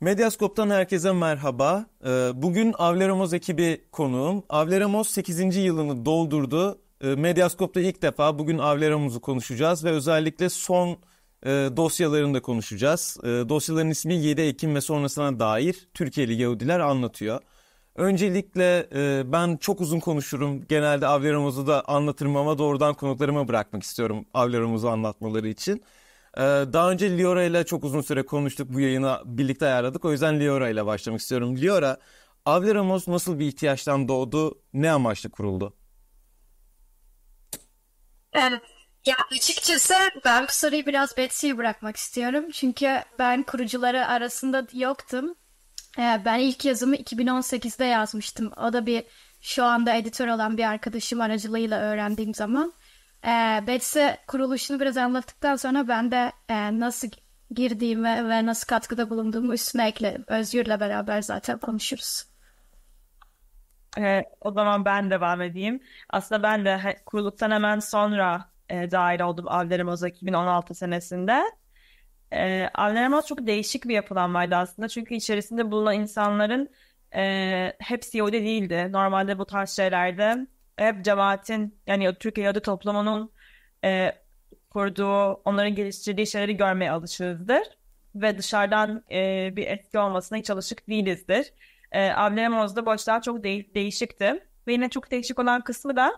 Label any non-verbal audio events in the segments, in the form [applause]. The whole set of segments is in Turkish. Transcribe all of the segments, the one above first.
Medyaskop'tan herkese merhaba. Ee, bugün Avleramos ekibi konuğum. Avleramos 8. yılını doldurdu. Ee, Medyaskop'ta ilk defa bugün Avleramos'u konuşacağız ve özellikle son e, dosyalarını da konuşacağız. Ee, dosyaların ismi 7 Ekim ve sonrasına dair Türkiye'li Yahudiler anlatıyor. Öncelikle e, ben çok uzun konuşurum. Genelde Avleramos'u da anlatırım ama doğrudan konuklarıma bırakmak istiyorum Avleramos'u anlatmaları için. Ee, daha önce Liora ile çok uzun süre konuştuk. Bu yayını birlikte ayarladık. O yüzden Liora ile başlamak istiyorum. Liora, Avli Ramos nasıl bir ihtiyaçtan doğdu? Ne amaçla kuruldu? Evet. Ya açıkçası ben bu soruyu biraz Betsy'ye bırakmak istiyorum. Çünkü ben kurucuları arasında yoktum. Ee, ben ilk yazımı 2018'de yazmıştım. O da bir şu anda editör olan bir arkadaşım aracılığıyla öğrendiğim zaman. E, Betsy kuruluşunu biraz anlattıktan sonra ben de e, nasıl girdiğimi ve nasıl katkıda bulunduğumu üstüne ekledim. Özgür'le beraber zaten konuşuruz. E, o zaman ben devam edeyim. Aslında ben de he, kurulduktan hemen sonra e, dahil oldum Avlerimoz 2016 senesinde. E, Avlerimoz çok değişik bir yapılanmaydı aslında. Çünkü içerisinde bulunan insanların e, hepsi Yahudi değildi. Normalde bu tarz şeylerde hep cemaatin yani Türkiye Yahudi toplumunun e, kurduğu, onların geliştirdiği şeyleri görmeye alışığızdır. Ve dışarıdan e, bir etki olmasına hiç alışık değilizdir. E, Ablemoz'da bu açıdan çok de- değişikti. Ve yine çok değişik olan kısmı da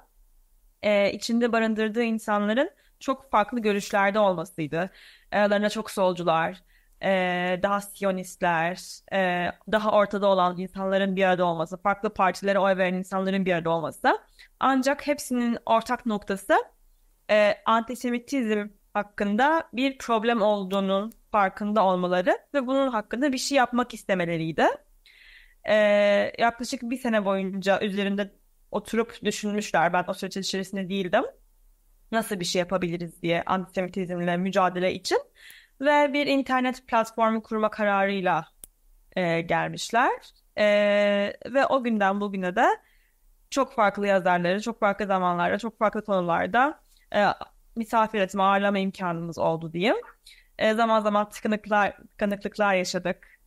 e, içinde barındırdığı insanların çok farklı görüşlerde olmasıydı. Aralarında çok solcular, e, daha siyonistler, e, daha ortada olan insanların bir arada olması, farklı partilere oy veren insanların bir arada olması. Ancak hepsinin ortak noktası e, antisemitizm hakkında bir problem olduğunun farkında olmaları ve bunun hakkında bir şey yapmak istemeleriydi. E, yaklaşık bir sene boyunca üzerinde oturup düşünmüşler. Ben o süreç içerisinde değildim. Nasıl bir şey yapabiliriz diye antisemitizmle mücadele için ve bir internet platformu kurma kararıyla e, gelmişler. E, ve o günden bugüne de çok farklı yazarları, çok farklı zamanlarda, çok farklı konularda e, misafir etme, ağırlama imkanımız oldu diyeyim. E, zaman zaman tıkanıklar, tıkanıklıklar yaşadık.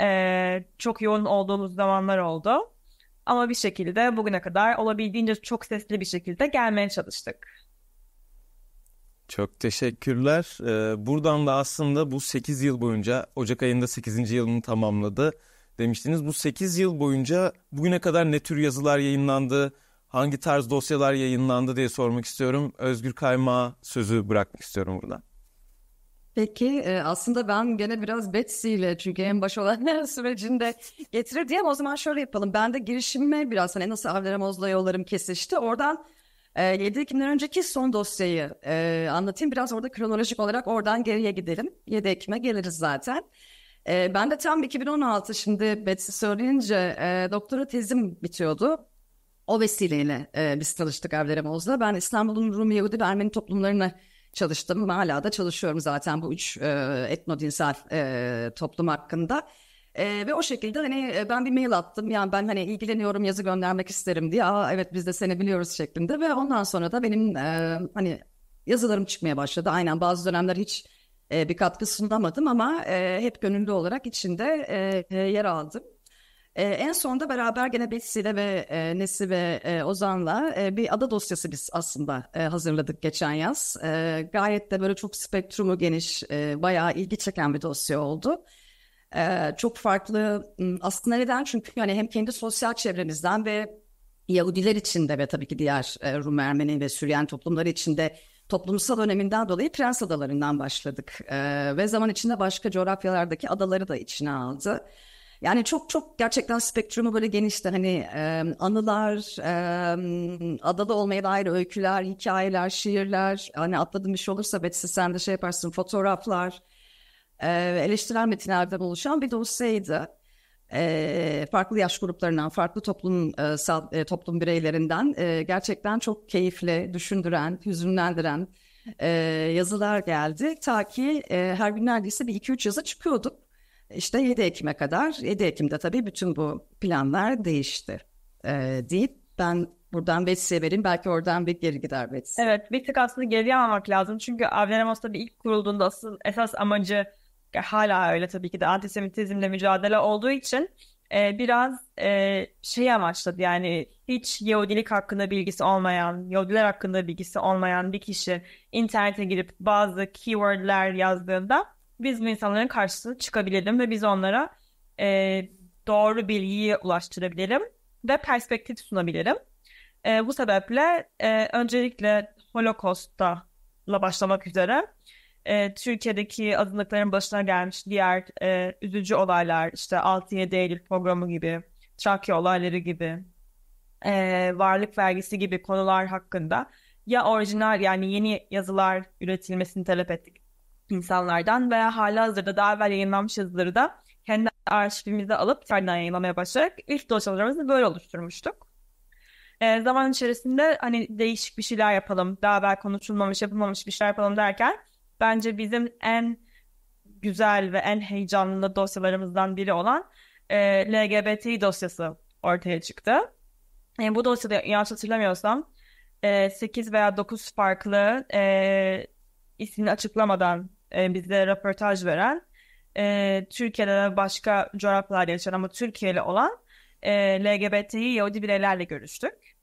E, çok yoğun olduğumuz zamanlar oldu. Ama bir şekilde bugüne kadar olabildiğince çok sesli bir şekilde gelmeye çalıştık. Çok teşekkürler. Ee, buradan da aslında bu 8 yıl boyunca Ocak ayında 8. yılını tamamladı demiştiniz. Bu 8 yıl boyunca bugüne kadar ne tür yazılar yayınlandı, hangi tarz dosyalar yayınlandı diye sormak istiyorum. Özgür Kaymağa sözü bırakmak istiyorum burada. Peki e, aslında ben gene biraz Betsy ile çünkü en baş olan [laughs] sürecinde getirir diye o zaman şöyle yapalım. Ben de girişime biraz hani nasıl Avleramoz'la yollarım kesişti. Oradan 7 Ekim'den önceki son dosyayı e, anlatayım. Biraz orada kronolojik olarak oradan geriye gidelim. 7 Ekim'e geliriz zaten. E, ben de tam 2016 şimdi Betsy söyleyince e, doktora tezim bitiyordu. O vesileyle e, biz çalıştık Avleramoz'la. Ben İstanbul'un Rum Yahudi ve Ermeni toplumlarını çalıştım. Hala da çalışıyorum zaten bu üç e, etnodinsel e, toplum hakkında. E, ve o şekilde hani e, ben bir mail attım. Yani ben hani ilgileniyorum yazı göndermek isterim diye. Aa evet biz de seni biliyoruz şeklinde. Ve ondan sonra da benim e, hani yazılarım çıkmaya başladı. Aynen bazı dönemler hiç e, bir katkı sunamadım ama e, hep gönüllü olarak içinde e, yer aldım. E, en sonunda beraber gene Betsy ile ve e, Nesi ve e, Ozan'la e, bir ada dosyası biz aslında e, hazırladık geçen yaz. E, gayet de böyle çok spektrumu geniş, e, bayağı ilgi çeken bir dosya oldu. Ee, çok farklı aslında neden? Çünkü yani hem kendi sosyal çevremizden ve Yahudiler içinde ve tabii ki diğer e, Rum, Ermeni ve Süryan toplumları içinde toplumsal öneminden dolayı Prens Adaları'ndan başladık. Ee, ve zaman içinde başka coğrafyalardaki adaları da içine aldı. Yani çok çok gerçekten spektrumu böyle genişti. Hani e, anılar, e, adada olmaya dair öyküler, hikayeler, şiirler. Hani atladığım bir şey olursa Betsy sen de şey yaparsın, fotoğraflar e, eleştirel metinlerden oluşan bir dosyaydı. E, farklı yaş gruplarından, farklı toplum e, toplum bireylerinden e, gerçekten çok keyifli, düşündüren, hüzünlendiren e, yazılar geldi. Ta ki e, her gün neredeyse bir iki üç yazı çıkıyordu. İşte 7 Ekim'e kadar, 7 Ekim'de tabii bütün bu planlar değişti e, deyip ben buradan Betsy'ye vereyim. Belki oradan bir geri gider Betsy. Evet bir tık aslında geriye almak lazım. Çünkü Avleramos'ta bir ilk kurulduğunda asıl esas amacı hala öyle tabii ki de antisemitizmle mücadele olduğu için e, biraz e, şey amaçladı yani hiç Yahudilik hakkında bilgisi olmayan, Yahudiler hakkında bilgisi olmayan bir kişi internete girip bazı keywordler yazdığında biz bu insanların karşısına çıkabilelim ve biz onlara e, doğru bilgiyi ulaştırabilirim ve perspektif sunabilirim. E, bu sebeple e, öncelikle Holocaust'la başlamak üzere e, Türkiye'deki azınlıkların başına gelmiş diğer e, üzücü olaylar işte 6-7 Eylül programı gibi, Trakya olayları gibi, e, varlık vergisi gibi konular hakkında ya orijinal yani yeni yazılar üretilmesini talep ettik insanlardan veya hala hazırda daha evvel yayınlanmış yazıları da kendi arşivimize alıp tekrardan yayınlamaya başlayarak ilk dosyalarımızı böyle oluşturmuştuk. E, zaman içerisinde hani değişik bir şeyler yapalım, daha evvel konuşulmamış, yapılmamış bir şeyler yapalım derken bence bizim en güzel ve en heyecanlı dosyalarımızdan biri olan e, LGBT dosyası ortaya çıktı. E, bu dosyada yanlış hatırlamıyorsam e, 8 veya 9 farklı e, ismini açıklamadan e, bize röportaj veren e, Türkiye'de başka coğrafyalarda yaşayan ama Türkiye'li olan e, LGBTİ Yahudi bireylerle görüştük.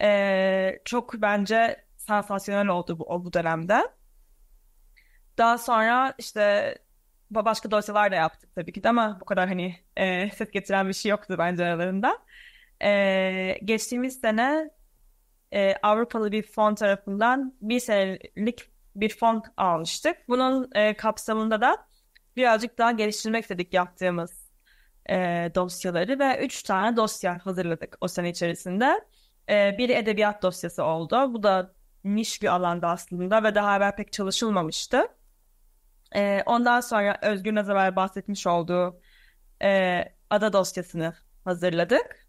E, çok bence sansasyonel oldu bu, bu dönemde. Daha sonra işte başka dosyalar da yaptık tabii ki de ama bu kadar hani e, ses getiren bir şey yoktu bence aralarında. E, geçtiğimiz sene e, Avrupalı bir fon tarafından bir senelik bir fon almıştık. Bunun e, kapsamında da birazcık daha geliştirmek istedik yaptığımız e, dosyaları ve üç tane dosya hazırladık o sene içerisinde. E, biri edebiyat dosyası oldu. Bu da niş bir alanda aslında ve daha evvel pek çalışılmamıştı. E, ondan sonra Özgür az evvel bahsetmiş olduğu e, ada dosyasını hazırladık.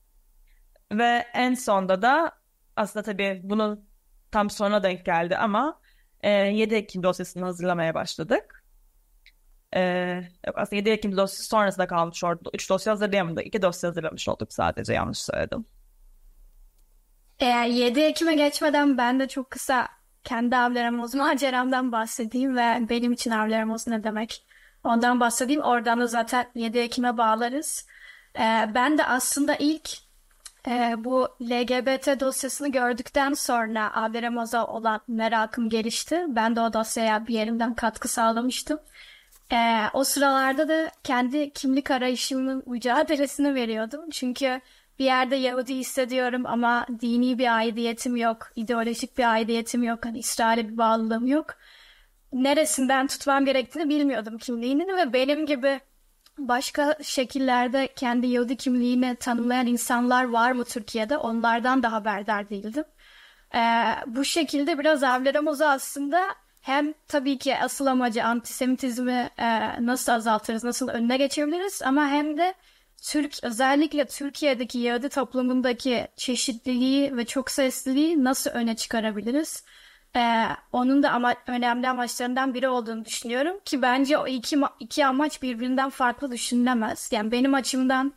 Ve en sonda da aslında tabii bunun tam sona denk geldi ama e, 7 Ekim dosyasını hazırlamaya başladık. E, aslında 7 Ekim dosyası sonrasında kalmış oldu. 3 dosya hazırlayamadık. 2 dosya hazırlamış olduk sadece yanlış söyledim. Eğer 7 Ekim'e geçmeden ben de çok kısa kendi Avleramos [laughs] maceramdan bahsedeyim ve benim için Avleramos ne demek ondan bahsedeyim. Oradan da zaten 7 Ekim'e bağlarız. Ee, ben de aslında ilk e, bu LGBT dosyasını gördükten sonra Avleramos'a olan merakım gelişti. Ben de o dosyaya bir yerimden katkı sağlamıştım. Ee, o sıralarda da kendi kimlik arayışımın [laughs] mücadelesini veriyordum. Çünkü bir yerde Yahudi hissediyorum ama dini bir aidiyetim yok, ideolojik bir aidiyetim yok, hani İsrail'e bir bağlılığım yok. Neresinden tutmam gerektiğini bilmiyordum kimliğini ve benim gibi başka şekillerde kendi Yahudi kimliğini tanımlayan insanlar var mı Türkiye'de? Onlardan da haberdar değildim. Ee, bu şekilde biraz Avleramoz'u aslında hem tabii ki asıl amacı antisemitizmi e, nasıl azaltırız, nasıl önüne geçebiliriz ama hem de Türk özellikle Türkiye'deki Yahudi toplumundaki çeşitliliği ve çok sesliliği nasıl öne çıkarabiliriz? Ee, onun da ama önemli amaçlarından biri olduğunu düşünüyorum ki bence o iki, iki amaç birbirinden farklı düşünülemez. Yani benim açımdan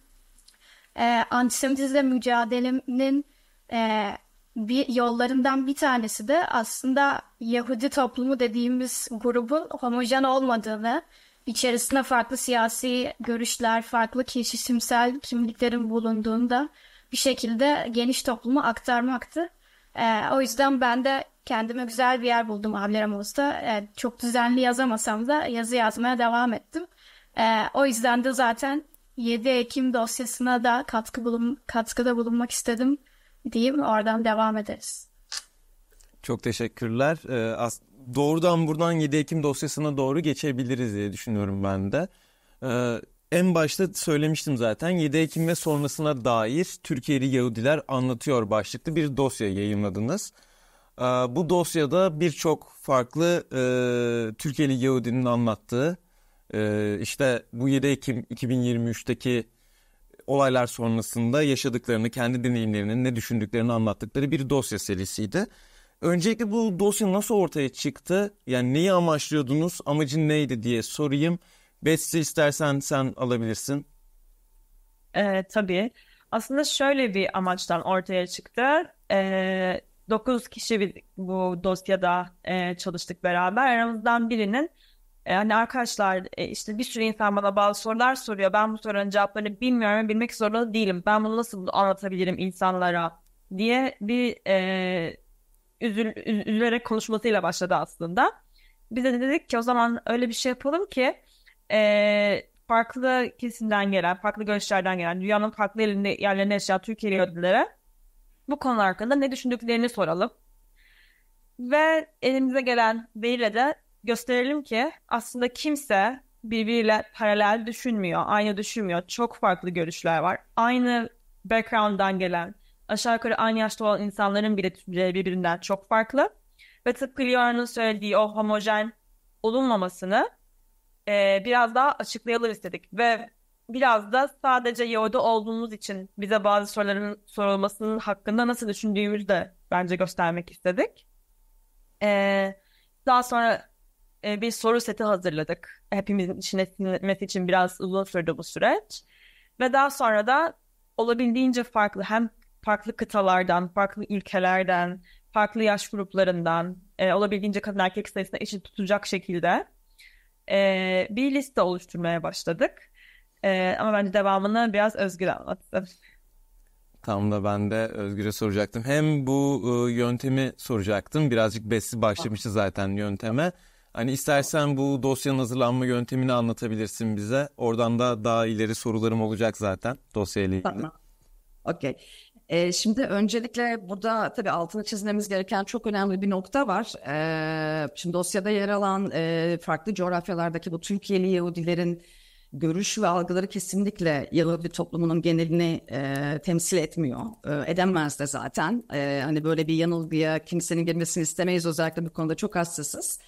e, antisemitizmle mücadelenin e, bir yollarından bir tanesi de aslında Yahudi toplumu dediğimiz grubun homojen olmadığını, içerisinde farklı siyasi görüşler, farklı kişisimsel kimliklerin bulunduğunda bir şekilde geniş topluma aktarmaktı. Ee, o yüzden ben de kendime güzel bir yer buldum Avleramoz'da. Ee, çok düzenli yazamasam da yazı yazmaya devam ettim. Ee, o yüzden de zaten 7 Ekim dosyasına da katkı bulun katkıda bulunmak istedim diyeyim. Oradan devam ederiz. Çok teşekkürler. Ee, as- doğrudan buradan 7 Ekim dosyasına doğru geçebiliriz diye düşünüyorum ben de. Ee, en başta söylemiştim zaten 7 Ekim ve sonrasına dair Türkiye'li Yahudiler anlatıyor başlıklı bir dosya yayınladınız. Ee, bu dosyada birçok farklı e, Türkiye'li Yahudinin anlattığı e, işte bu 7 Ekim 2023'teki olaylar sonrasında yaşadıklarını, kendi deneyimlerini, ne düşündüklerini anlattıkları bir dosya serisiydi. Öncelikle bu dosya nasıl ortaya çıktı? Yani neyi amaçlıyordunuz? Amacın neydi diye sorayım. Betsy istersen sen alabilirsin. Ee, tabii. Aslında şöyle bir amaçtan ortaya çıktı. Ee, 9 kişi bu dosyada e, çalıştık beraber. Aramızdan birinin E, hani arkadaşlar e, işte bir sürü insan bana bazı sorular soruyor. Ben bu soruların cevaplarını bilmiyorum. Bilmek zorunda değilim. Ben bunu nasıl anlatabilirim insanlara diye bir e, üzül, üzülerek konuşmasıyla başladı aslında. Biz de dedik ki o zaman öyle bir şey yapalım ki e, farklı kesimden gelen, farklı görüşlerden gelen, dünyanın farklı yerlerinde, yerlerine yaşayan Türkiye'li Yahudilere bu konu hakkında ne düşündüklerini soralım. Ve elimize gelen veriyle de gösterelim ki aslında kimse birbiriyle paralel düşünmüyor, aynı düşünmüyor. Çok farklı görüşler var. Aynı background'dan gelen, aşağı yukarı aynı yaşta olan insanların bile düşünceleri birbirinden çok farklı. Ve tıpkı Leon'un söylediği o homojen olunmamasını e, biraz daha açıklayalım istedik. Ve biraz da sadece Yahudi olduğumuz için bize bazı soruların sorulmasının hakkında nasıl düşündüğümüzü de bence göstermek istedik. E, daha sonra e, bir soru seti hazırladık. Hepimizin içine sinmesi için biraz uzun sürdü bu süreç. Ve daha sonra da olabildiğince farklı hem farklı kıtalardan, farklı ülkelerden, farklı yaş gruplarından e, olabildiğince kadın erkek sayısına eşit tutacak şekilde e, bir liste oluşturmaya başladık. E, ama bence devamını biraz Özgür anlattı. Tam da ben de Özgür'e soracaktım. Hem bu e, yöntemi soracaktım. Birazcık Besi başlamıştı zaten yönteme. Hani istersen bu dosyanın hazırlanma yöntemini anlatabilirsin bize. Oradan da daha ileri sorularım olacak zaten dosyayla ilgili. Tamam. Okey. Ee, şimdi öncelikle burada tabii altını çizmemiz gereken çok önemli bir nokta var. Ee, şimdi dosyada yer alan e, farklı coğrafyalardaki bu Türkiye'li Yahudilerin görüş ve algıları kesinlikle Yahudi toplumunun genelini e, temsil etmiyor. E, edemez de zaten. E, hani böyle bir yanılgıya kimsenin girmesini istemeyiz. Özellikle bu konuda çok hassasız.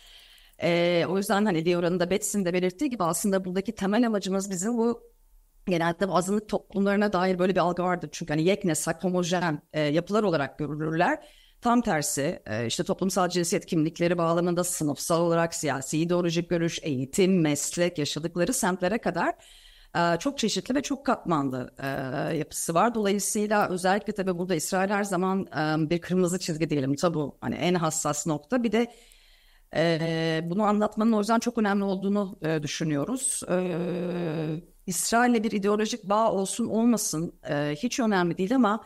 E, o yüzden hani Leora'nın da Betsy'nin de belirttiği gibi aslında buradaki temel amacımız bizim bu genelde azınlık toplumlarına dair böyle bir algı vardır. Çünkü hani yeknesak, homojen e, yapılar olarak görülürler. Tam tersi e, işte toplumsal cinsiyet kimlikleri bağlamında sınıfsal olarak siyasi ideolojik görüş, eğitim, meslek, yaşadıkları semtlere kadar e, çok çeşitli ve çok katmanlı e, yapısı var. Dolayısıyla özellikle tabii burada İsrail her zaman bir kırmızı çizgi diyelim tabu hani en hassas nokta. Bir de bunu anlatmanın o yüzden çok önemli olduğunu düşünüyoruz. İsrail'le bir ideolojik bağ olsun olmasın hiç önemli değil ama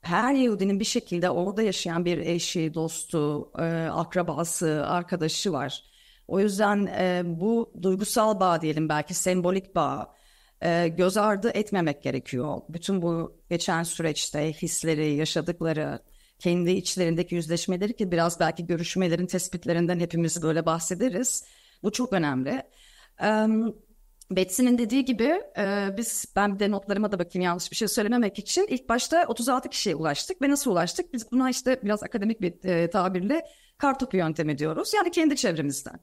her Yahudinin bir şekilde orada yaşayan bir eşi, dostu, e, akrabası, arkadaşı var. O yüzden e, bu duygusal bağ diyelim belki sembolik bağ e, göz ardı etmemek gerekiyor. Bütün bu geçen süreçte hisleri, yaşadıkları, kendi içlerindeki yüzleşmeleri ki biraz belki görüşmelerin tespitlerinden hepimiz böyle bahsederiz. Bu çok önemli. Um, Betsy'nin dediği gibi e, biz ben bir de notlarıma da bakayım yanlış bir şey söylememek için ilk başta 36 kişiye ulaştık ve nasıl ulaştık? Biz buna işte biraz akademik bir e, tabirle kartopu yöntemi diyoruz. Yani kendi çevremizden.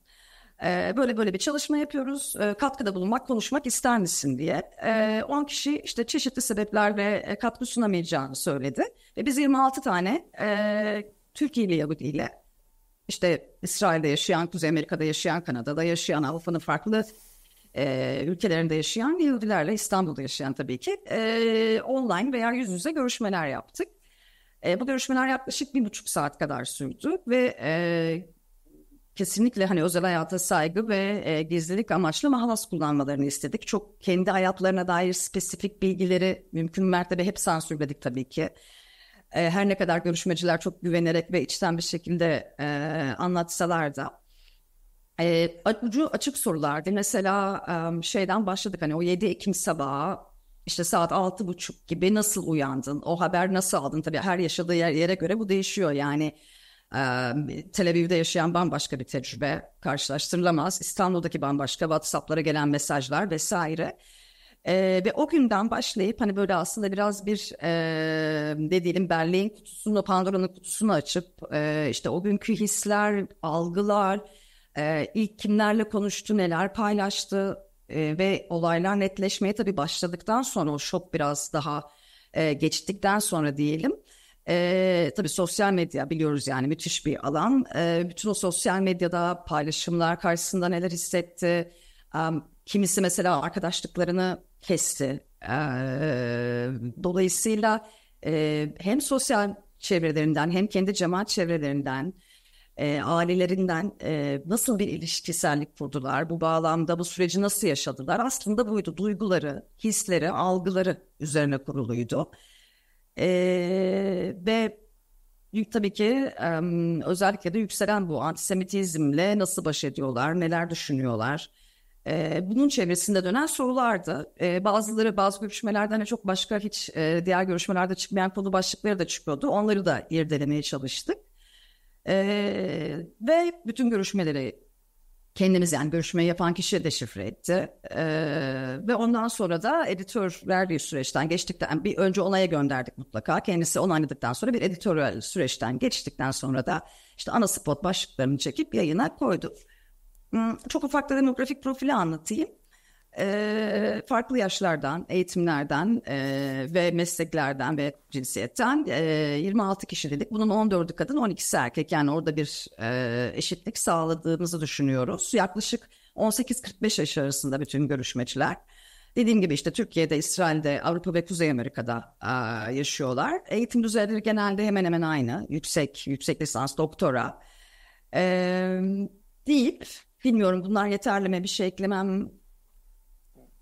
E, böyle böyle bir çalışma yapıyoruz. E, katkıda bulunmak, konuşmak ister misin diye. E, 10 kişi işte çeşitli sebeplerle e, katkı sunamayacağını söyledi. Ve biz 26 tane e, Türkiye'li Yahudi'yle işte İsrail'de yaşayan, Kuzey Amerika'da yaşayan, Kanada'da yaşayan, Avrupa'nın farklı e, ülkelerinde yaşayan Yahudilerle İstanbul'da yaşayan tabii ki e, online veya yüz yüze görüşmeler yaptık. E, bu görüşmeler yaklaşık bir buçuk saat kadar sürdü ve e, kesinlikle hani özel hayata saygı ve e, gizlilik amaçlı mahalas kullanmalarını istedik. Çok kendi hayatlarına dair spesifik bilgileri mümkün mertebe hep sansürledik tabii ki. E, her ne kadar görüşmeciler çok güvenerek ve içten bir şekilde e, anlatsalar da e, ucu açık sorulardı. Mesela um, şeyden başladık hani o 7 Ekim sabahı işte saat altı buçuk gibi nasıl uyandın? O haber nasıl aldın? Tabii her yaşadığı yer, yere göre bu değişiyor. Yani e, Tel Aviv'de yaşayan bambaşka bir tecrübe karşılaştırılamaz. İstanbul'daki bambaşka WhatsApp'lara gelen mesajlar vesaire. E, ve o günden başlayıp hani böyle aslında biraz bir e, ne diyelim Berlin kutusunu, Pandora'nın kutusunu açıp e, işte o günkü hisler, algılar, e, ilk kimlerle konuştu, neler paylaştı e, ve olaylar netleşmeye tabii başladıktan sonra o şok biraz daha e, geçtikten sonra diyelim. E, tabii sosyal medya biliyoruz yani müthiş bir alan. E, bütün o sosyal medyada paylaşımlar karşısında neler hissetti. E, kimisi mesela arkadaşlıklarını kesti. E, dolayısıyla e, hem sosyal çevrelerinden hem kendi cemaat çevrelerinden e, ailelerinden e, nasıl bir ilişkisellik kurdular, bu bağlamda bu süreci nasıl yaşadılar aslında buydu. Duyguları, hisleri, algıları üzerine kuruluydu. E, ve tabii ki özellikle de yükselen bu antisemitizmle nasıl baş ediyorlar, neler düşünüyorlar. bunun çevresinde dönen sorulardı. bazıları bazı görüşmelerden de çok başka hiç diğer görüşmelerde çıkmayan konu başlıkları da çıkıyordu. Onları da irdelemeye çalıştık. Ve bütün görüşmeleri kendimiz yani görüşmeyi yapan kişi deşifre etti. Ee, ve ondan sonra da editör verdiği süreçten geçtikten bir önce onaya gönderdik mutlaka. Kendisi onayladıktan sonra bir editörel süreçten geçtikten sonra da işte ana spot başlıklarını çekip yayına koyduk. Hmm, çok ufak da demografik profili anlatayım e, farklı yaşlardan, eğitimlerden e, ve mesleklerden ve cinsiyetten e, 26 kişi dedik. Bunun 14'ü kadın, 12'si erkek. Yani orada bir e, eşitlik sağladığımızı düşünüyoruz. Yaklaşık 18-45 yaş arasında bütün görüşmeciler. Dediğim gibi işte Türkiye'de, İsrail'de, Avrupa ve Kuzey Amerika'da e, yaşıyorlar. Eğitim düzeyleri genelde hemen hemen aynı. Yüksek, yüksek lisans, doktora. E, deyip, bilmiyorum bunlar yeterli mi bir şey eklemem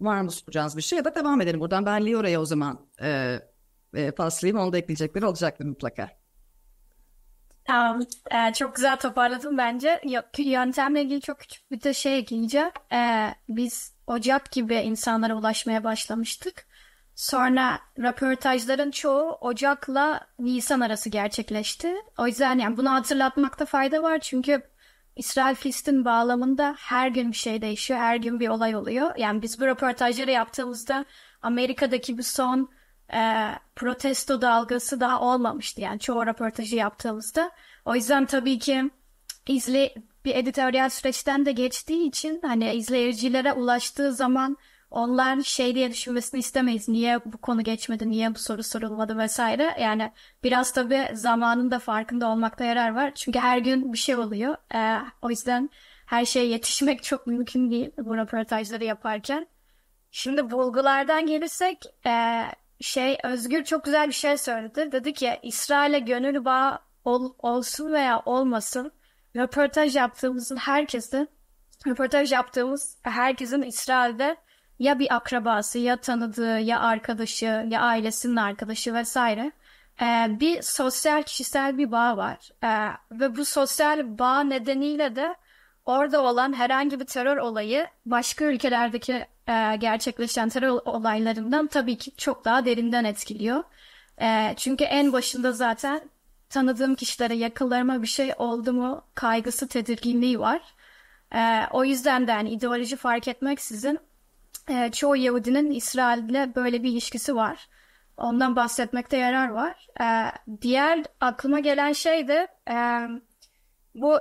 Var mı soracağınız bir şey ya da devam edelim buradan. Ben Liora'ya o zaman e, e, paslayayım. Onu da ekleyecekleri olacaktır mutlaka. Tamam. Ee, çok güzel toparladın bence. Yöntemle ilgili çok küçük bir de şey ekleyeceğim. Ee, biz Ocak gibi insanlara ulaşmaya başlamıştık. Sonra röportajların çoğu Ocak'la Nisan arası gerçekleşti. O yüzden yani bunu hatırlatmakta fayda var. Çünkü İsrail-Filistin bağlamında her gün bir şey değişiyor, her gün bir olay oluyor. Yani biz bu röportajları yaptığımızda Amerika'daki bir son e, protesto dalgası daha olmamıştı. Yani çoğu röportajı yaptığımızda. O yüzden tabii ki izle bir editoryal süreçten de geçtiği için hani izleyicilere ulaştığı zaman onlar şey diye düşünmesini istemeyiz. Niye bu konu geçmedi, niye bu soru sorulmadı vesaire. Yani biraz tabii zamanın da farkında olmakta yarar var. Çünkü her gün bir şey oluyor. Ee, o yüzden her şeye yetişmek [laughs] çok mümkün değil bu röportajları yaparken. Şimdi bulgulardan gelirsek e, şey Özgür çok güzel bir şey söyledi. Dedi ki İsrail'e gönül bağı ol, olsun veya olmasın röportaj yaptığımızın herkesi röportaj yaptığımız herkesin İsrail'de ya bir akrabası ya tanıdığı ya arkadaşı ya ailesinin arkadaşı vesaire e, bir sosyal kişisel bir bağ var e, ve bu sosyal bağ nedeniyle de orada olan herhangi bir terör olayı başka ülkelerdeki e, gerçekleşen terör olaylarından tabii ki çok daha derinden etkiliyor. E, çünkü en başında zaten tanıdığım kişilere yakınlarıma bir şey oldu mu kaygısı tedirginliği var. E, o yüzden de yani ideoloji fark etmeksizin e, çoğu Yahudinin İsrail'le böyle bir ilişkisi var. Ondan bahsetmekte yarar var. E, diğer aklıma gelen şey de e, bu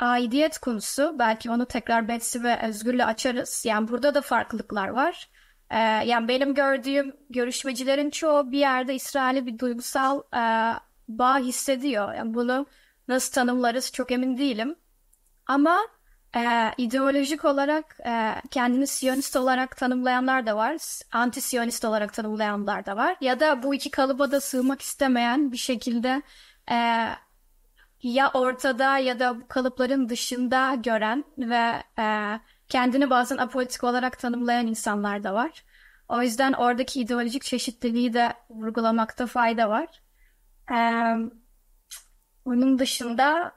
aidiyet konusu. Belki onu tekrar Betsy ve Özgür'le açarız. Yani burada da farklılıklar var. E, yani benim gördüğüm görüşmecilerin çoğu bir yerde İsrail'e bir duygusal e, bağ hissediyor. Yani bunu nasıl tanımlarız çok emin değilim. Ama e, ideolojik olarak e, kendini Siyonist olarak tanımlayanlar da var. Anti-Siyonist olarak tanımlayanlar da var. Ya da bu iki kalıba da sığmak istemeyen bir şekilde e, ya ortada ya da bu kalıpların dışında gören ve e, kendini bazen apolitik olarak tanımlayan insanlar da var. O yüzden oradaki ideolojik çeşitliliği de vurgulamakta fayda var. Ee, bunun dışında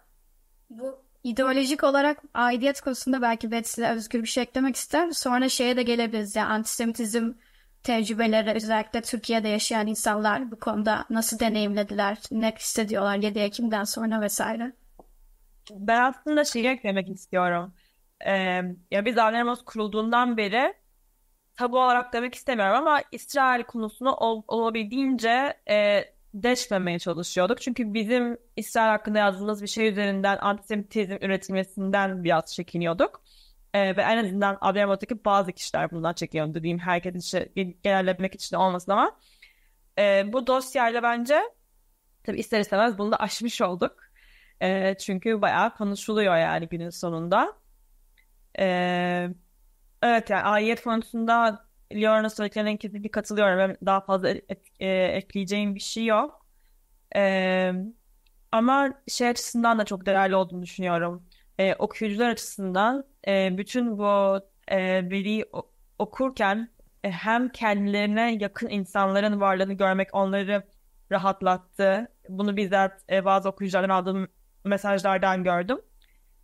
bu ideolojik olarak aidiyet konusunda belki Betsy özgür bir şey eklemek ister. Sonra şeye de gelebiliriz. Yani antisemitizm tecrübeleri özellikle Türkiye'de yaşayan insanlar bu konuda nasıl deneyimlediler, ne hissediyorlar 7 Ekim'den sonra vesaire. Ben aslında şeyi eklemek istiyorum. Ee, ya biz Avnermos kurulduğundan beri tabu olarak demek istemiyorum ama İsrail konusunu ol, olabildiğince e, deşmemeye çalışıyorduk. Çünkü bizim İsrail hakkında yazdığımız bir şey üzerinden antisemitizm üretilmesinden biraz çekiniyorduk. Ee, ve en azından Abdülhamit'teki bazı kişiler bundan çekiniyordu diyeyim. Herkes için genellemek için olmasın ama e, bu dosyayla bence tabi ister istemez bunu da aşmış olduk. E, çünkü bayağı konuşuluyor yani günün sonunda. E, evet yani ayet konusunda Leon'un söylediklerine kesinlikle katılıyorum. Ben daha fazla et, e, ekleyeceğim bir şey yok. E, Ama şey açısından da çok değerli olduğunu düşünüyorum. E, okuyucular açısından e, bütün bu e, veriyi okurken e, hem kendilerine yakın insanların varlığını görmek onları rahatlattı. Bunu bizzat e, bazı okuyuculardan aldığım mesajlardan gördüm.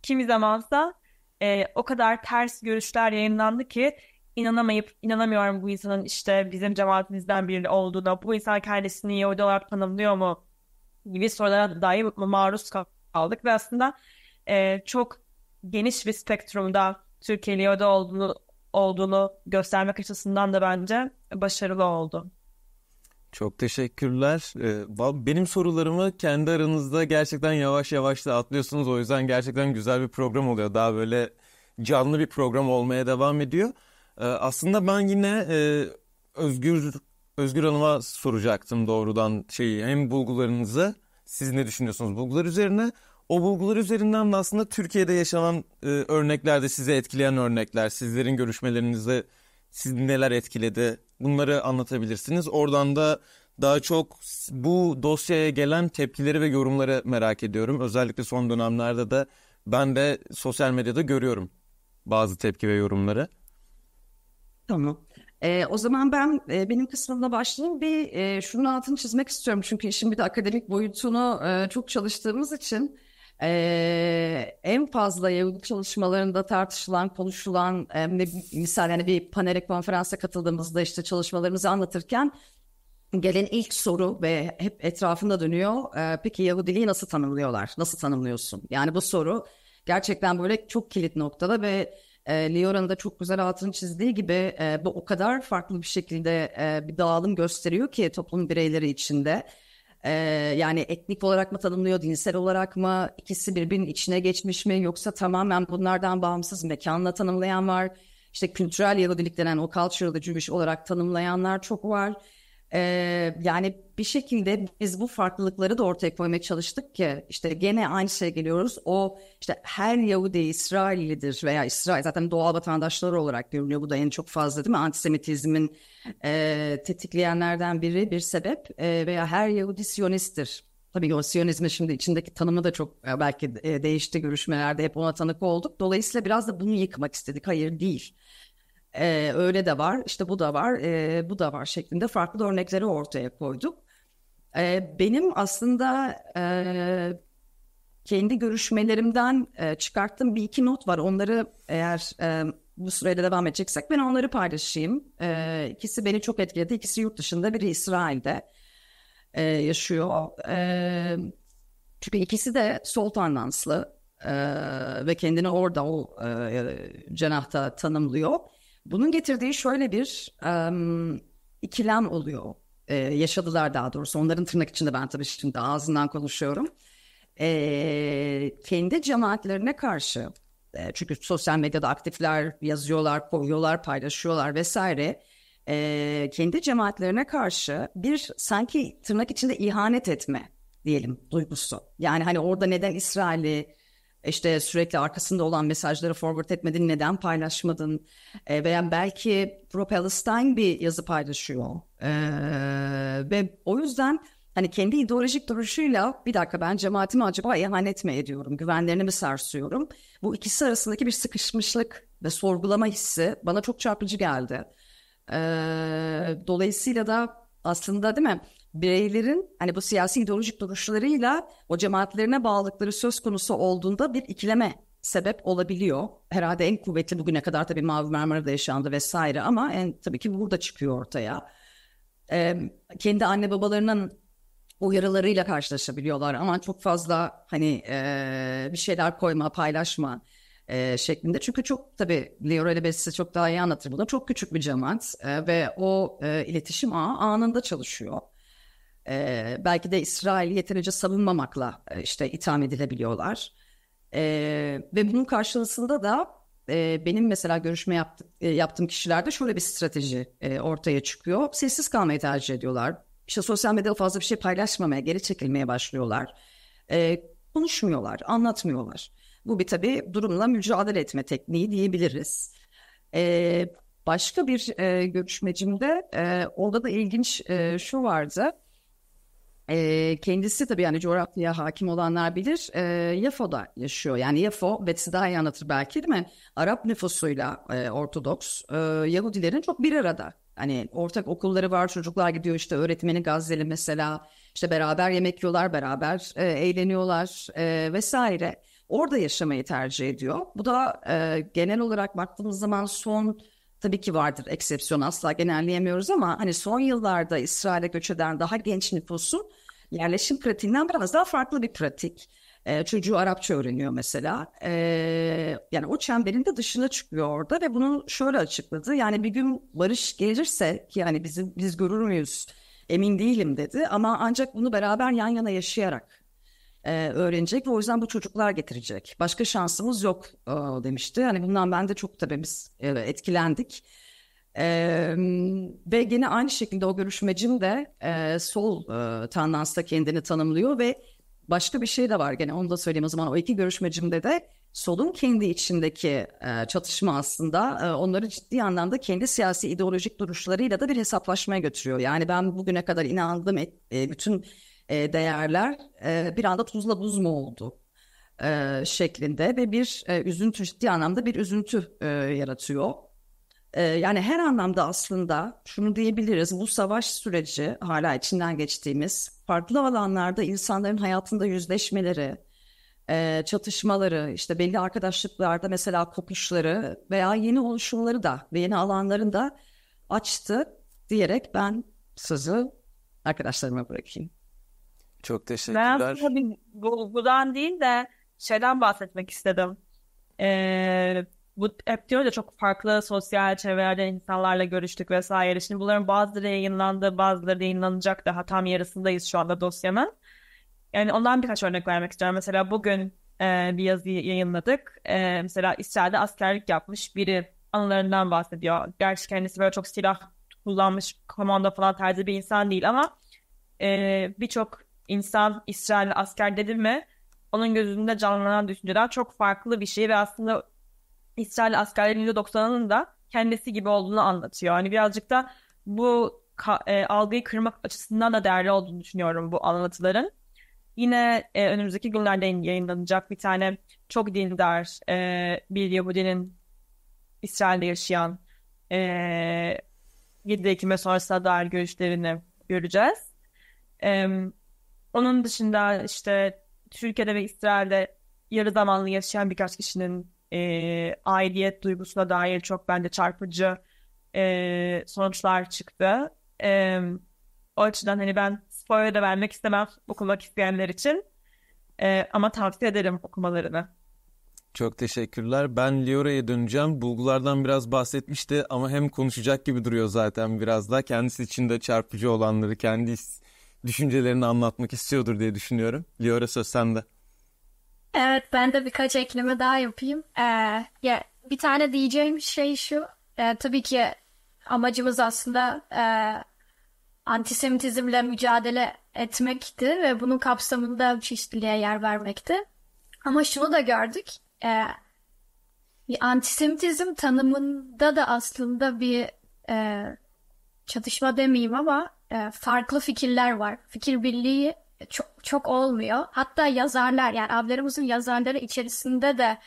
Kimi zamansa e, o kadar ters görüşler yayınlandı ki inanamayıp inanamıyorum bu insanın işte bizim cemaatimizden biri olduğuna, bu insan kendisini Yahudi olarak tanımlıyor mu gibi sorulara dahi maruz kaldık ve aslında e, çok geniş bir spektrumda Türkiye'li Yahudi olduğunu olduğunu göstermek açısından da bence başarılı oldu. Çok teşekkürler. Ee, benim sorularımı kendi aranızda gerçekten yavaş yavaş da atlıyorsunuz. O yüzden gerçekten güzel bir program oluyor. Daha böyle canlı bir program olmaya devam ediyor. Ee, aslında ben yine e, Özgür Özgür Hanım'a soracaktım doğrudan şeyi hem bulgularınızı siz ne düşünüyorsunuz bulgular üzerine o bulgular üzerinden de aslında Türkiye'de yaşanan e, örneklerde size etkileyen örnekler sizlerin görüşmelerinizde siz neler etkiledi bunları anlatabilirsiniz. Oradan da daha çok bu dosyaya gelen tepkileri ve yorumları merak ediyorum. Özellikle son dönemlerde de ben de sosyal medyada görüyorum bazı tepki ve yorumları. Tamam. E, o zaman ben e, benim kısmımda başlayayım. Bir e, şunun altını çizmek istiyorum. Çünkü işin bir de akademik boyutunu e, çok çalıştığımız için e, en fazla Yahudi çalışmalarında tartışılan, konuşulan e, misal yani bir panele konferansa katıldığımızda işte çalışmalarımızı anlatırken gelen ilk soru ve hep etrafında dönüyor. E, peki Yahudiliği nasıl tanımlıyorlar? Nasıl tanımlıyorsun? Yani bu soru gerçekten böyle çok kilit noktada ve e, Liora'nın da çok güzel altını çizdiği gibi e, bu o kadar farklı bir şekilde e, bir dağılım gösteriyor ki toplum bireyleri içinde. E, yani etnik olarak mı tanımlıyor, dinsel olarak mı, ikisi birbirinin içine geçmiş mi yoksa tamamen bunlardan bağımsız mekanla tanımlayan var. İşte kültürel Yahudilik denen o cultural Jewish olarak tanımlayanlar çok var. Ee, yani bir şekilde biz bu farklılıkları da ortaya koymaya çalıştık ki işte gene aynı şeye geliyoruz. O işte her Yahudi İsraillidir veya İsrail zaten doğal vatandaşları olarak görünüyor. Bu da en çok fazla değil mi? Antisemitizmin e, tetikleyenlerden biri bir sebep e, veya her Yahudi Siyonisttir. Tabii o Siyonizmin şimdi içindeki tanımı da çok belki değişti görüşmelerde hep ona tanık olduk. Dolayısıyla biraz da bunu yıkmak istedik. Hayır değil. Ee, öyle de var, işte bu da var, e, bu da var şeklinde farklı örnekleri ortaya koyduk. Ee, benim aslında e, kendi görüşmelerimden e, çıkarttığım bir iki not var. Onları eğer e, bu süreyle devam edeceksek ben onları paylaşayım. E, ikisi beni çok etkiledi. İkisi yurt dışında, biri İsrail'de e, yaşıyor. E, çünkü ikisi de sol tandanslı e, ve kendini orada o e, cenahta tanımlıyor. Bunun getirdiği şöyle bir um, ikilem oluyor. Ee, yaşadılar daha doğrusu. Onların tırnak içinde ben tabii şimdi ağzından konuşuyorum. Ee, kendi cemaatlerine karşı e, çünkü sosyal medyada aktifler yazıyorlar, koyuyorlar, paylaşıyorlar vesaire. E, kendi cemaatlerine karşı bir sanki tırnak içinde ihanet etme diyelim duygusu. Yani hani orada neden İsrail'i işte sürekli arkasında olan mesajları forward etmedin, neden paylaşmadın e, veya belki pro-Palestine bir yazı paylaşıyor e, ve o yüzden hani kendi ideolojik duruşuyla bir dakika ben cemaatimi acaba ihanet mi ediyorum, güvenlerini mi sarsıyorum? Bu ikisi arasındaki bir sıkışmışlık ve sorgulama hissi bana çok çarpıcı geldi. E, dolayısıyla da aslında değil mi bireylerin hani bu siyasi ideolojik duruşlarıyla o cemaatlerine bağlılıkları söz konusu olduğunda bir ikileme sebep olabiliyor. Herhalde en kuvvetli bugüne kadar tabii Mavi Marmara'da yaşandı vesaire ama en tabii ki burada çıkıyor ortaya. Ee, kendi anne babalarının uyarılarıyla karşılaşabiliyorlar ama çok fazla hani e, bir şeyler koyma, paylaşma e, şeklinde. Çünkü çok tabii Leo Elebesi çok daha iyi anlatır bunu. Çok küçük bir cemaat e, ve o e, iletişim ağı anında çalışıyor. E, belki de İsrail'i yeterince savunmamakla işte itham edilebiliyorlar. E, ve bunun karşılığında da e, benim mesela görüşme yaptı, e, yaptığım kişilerde şöyle bir strateji e, ortaya çıkıyor. Sessiz kalmayı tercih ediyorlar. İşte sosyal medyada fazla bir şey paylaşmamaya, geri çekilmeye başlıyorlar. E, konuşmuyorlar, anlatmıyorlar. Bu bir tabii durumla mücadele etme tekniği diyebiliriz. E, başka bir e, görüşmecimde e, orada da ilginç e, şu vardı E, kendisi tabii yani coğrafyaya hakim olanlar bilir. E, Yafo'da yaşıyor. Yani Yafo, Betsy daha iyi anlatır belki değil mi? Arap nüfusuyla e, Ortodoks e, Yahudilerin çok bir arada. Hani ortak okulları var, çocuklar gidiyor işte öğretmeni Gazze'li mesela. işte beraber yemek yiyorlar, beraber e, eğleniyorlar e, vesaire. Orada yaşamayı tercih ediyor. Bu da e, genel olarak baktığımız zaman son tabii ki vardır eksepsiyon asla genelleyemiyoruz ama hani son yıllarda İsrail'e göç eden daha genç nüfusun yerleşim pratiğinden biraz daha farklı bir pratik. E, çocuğu Arapça öğreniyor mesela. E, yani o çemberin de dışına çıkıyor orada ve bunu şöyle açıkladı. Yani bir gün barış gelirse ki yani bizim biz görür müyüz emin değilim dedi ama ancak bunu beraber yan yana yaşayarak e, öğrenecek ve o yüzden bu çocuklar getirecek. Başka şansımız yok e, demişti. Yani bundan ben de çok tabii biz e, etkilendik. Ee, ve gene aynı şekilde o görüşmecim de e, sol e, tandansta kendini tanımlıyor ve başka bir şey de var gene onu da söyleyeyim o zaman o iki görüşmecimde de solun kendi içindeki e, çatışma aslında e, onları ciddi anlamda kendi siyasi ideolojik duruşlarıyla da bir hesaplaşmaya götürüyor. Yani ben bugüne kadar inandığım et, e, bütün e, değerler e, bir anda tuzla buz mu oldu e, şeklinde ve bir üzüntü ciddi anlamda bir üzüntü yaratıyor. Yani her anlamda aslında şunu diyebiliriz bu savaş süreci hala içinden geçtiğimiz farklı alanlarda insanların hayatında yüzleşmeleri, çatışmaları, işte belli arkadaşlıklarda mesela kopuşları veya yeni oluşumları da ve yeni alanların da açtı diyerek ben sözü arkadaşlarıma bırakayım. Çok Ben teşekkürler. aslında bir bulgudan değil de şeyden bahsetmek istedim. Ee, bu hep diyor ya çok farklı sosyal çevrelerde insanlarla görüştük vesaire. Şimdi bunların bazıları yayınlandı, bazıları yayınlanacak daha tam yarısındayız şu anda dosyanın. Yani ondan birkaç örnek vermek istiyorum. Mesela bugün e, bir yazı yayınladık. E, mesela İsrail'de askerlik yapmış biri anılarından bahsediyor. Gerçi kendisi böyle çok silah kullanmış, komando falan tarzı bir insan değil ama e, birçok insan İsrail asker dedi mi onun gözünde canlanan düşünceler çok farklı bir şey ve aslında İsrail askerlerinin %90'ının da kendisi gibi olduğunu anlatıyor. Hani birazcık da bu e, algıyı kırmak açısından da değerli olduğunu düşünüyorum bu anlatıların. Yine e, önümüzdeki günlerde yayınlanacak bir tane çok dindar e, bir Yahudinin İsrail'de yaşayan e, 7 Ekim'e sonrasına dair görüşlerini göreceğiz. E, onun dışında işte Türkiye'de ve İsrail'de yarı zamanlı yaşayan birkaç kişinin e, aidiyet duygusuna dair çok bence çarpıcı e, sonuçlar çıktı. E, o açıdan hani ben spoiler da vermek istemem okumak isteyenler için. E, ama tavsiye ederim okumalarını. Çok teşekkürler. Ben Liora'ya döneceğim. Bulgulardan biraz bahsetmişti ama hem konuşacak gibi duruyor zaten biraz da. Kendisi için de çarpıcı olanları, kendi düşüncelerini anlatmak istiyordur diye düşünüyorum. Liora söz sende. Evet ben de birkaç ekleme daha yapayım. Ee, ya bir tane diyeceğim şey şu. E, tabii ki amacımız aslında e, antisemitizmle mücadele etmekti ve bunun kapsamında çeşitliliğe yer vermekti. Ama şunu da gördük. E, antisemitizm tanımında da aslında bir e, çatışma demeyeyim ama e, farklı fikirler var. Fikir birliği çok, çok olmuyor. Hatta yazarlar yani abilerimizin yazarları içerisinde de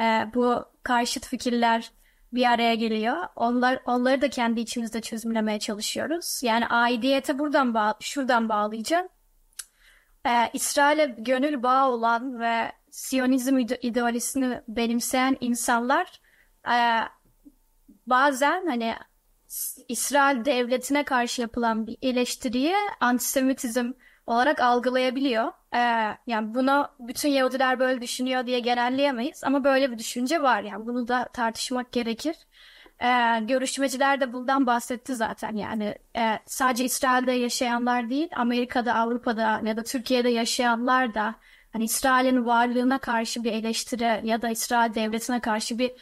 e, bu karşıt fikirler bir araya geliyor. Onlar onları da kendi içimizde çözümlemeye çalışıyoruz. Yani aidiyete buradan bağ şuradan bağlayacağım. Ee, İsrail'e gönül bağı olan ve Siyonizm ide ideolojisini benimseyen insanlar e, bazen hani İsrail devletine karşı yapılan bir eleştiriyi antisemitizm olarak algılayabiliyor. Ee, yani bunu bütün Yahudiler böyle düşünüyor diye genelleyemeyiz ama böyle bir düşünce var yani bunu da tartışmak gerekir. Ee, görüşmeciler de bundan bahsetti zaten yani e, sadece İsrail'de yaşayanlar değil Amerika'da, Avrupa'da ya da Türkiye'de yaşayanlar da hani İsrail'in varlığına karşı bir eleştiri ya da İsrail devletine karşı bir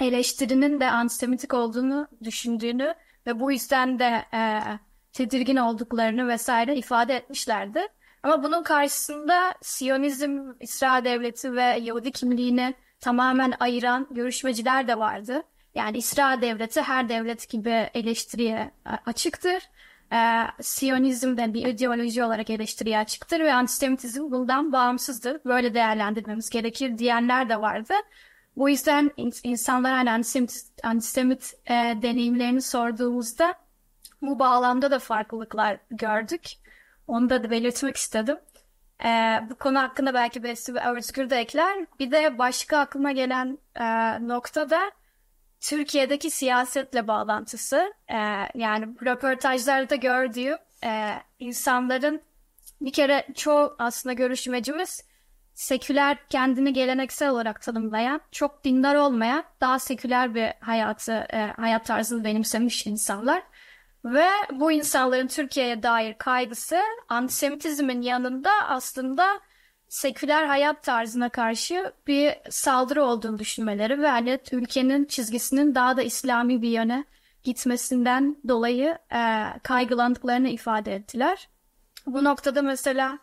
eleştirinin de antisemitik olduğunu düşündüğünü ve bu yüzden de e, tedirgin olduklarını vesaire ifade etmişlerdi. Ama bunun karşısında Siyonizm, İsrail Devleti ve Yahudi kimliğini tamamen ayıran görüşmeciler de vardı. Yani İsrail Devleti her devlet gibi eleştiriye açıktır. e, Siyonizmden bir ideoloji olarak eleştiriye açıktır ve antisemitizm bundan bağımsızdır. Böyle değerlendirmemiz gerekir diyenler de vardı. Bu yüzden insanlara hani antisemit, antisemit e, deneyimlerini sorduğumuzda bu bağlamda da farklılıklar gördük. Onu da belirtmek istedim. E, bu konu hakkında belki Besti ve Özgür de ekler. Bir de başka aklıma gelen e, nokta da Türkiye'deki siyasetle bağlantısı. E, yani röportajlarda gördüğüm e, insanların bir kere çoğu aslında görüşmecimiz seküler kendini geleneksel olarak tanımlayan, çok dindar olmayan, daha seküler bir hayatı, e, hayat tarzını benimsemiş insanlar. Ve bu insanların Türkiye'ye dair kaygısı antisemitizmin yanında aslında seküler hayat tarzına karşı bir saldırı olduğunu düşünmeleri ve hani ülkenin çizgisinin daha da İslami bir yöne gitmesinden dolayı e, kaygılandıklarını ifade ettiler. Bu noktada mesela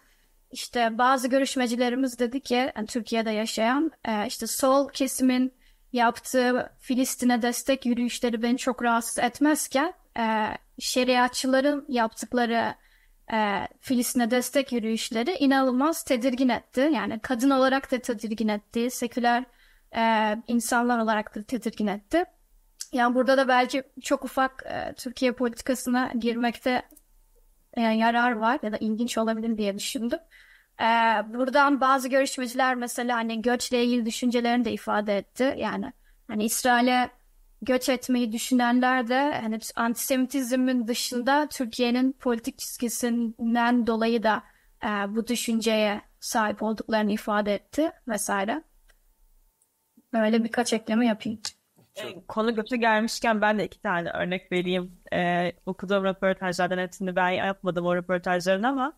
işte bazı görüşmecilerimiz dedi ki yani Türkiye'de yaşayan e, işte sol kesimin yaptığı Filistin'e destek yürüyüşleri beni çok rahatsız etmezken e, şeriatçıların yaptıkları e, Filistin'e destek yürüyüşleri inanılmaz tedirgin etti. Yani kadın olarak da tedirgin etti, seküler e, insanlar olarak da tedirgin etti. Yani burada da belki çok ufak e, Türkiye politikasına girmekte e, yarar var ya da ilginç olabilir diye düşündüm. E, buradan bazı görüşmeciler mesela hani göçle ilgili düşüncelerini de ifade etti. Yani hani İsrail'e göç etmeyi düşünenler de hani antisemitizmin dışında Türkiye'nin politik çizgisinden dolayı da e, bu düşünceye sahip olduklarını ifade etti vesaire. Böyle birkaç ekleme yapayım. E, konu göçe gelmişken ben de iki tane örnek vereyim. Ee, okuduğum röportajlardan hepsini ben yapmadım o röportajların ama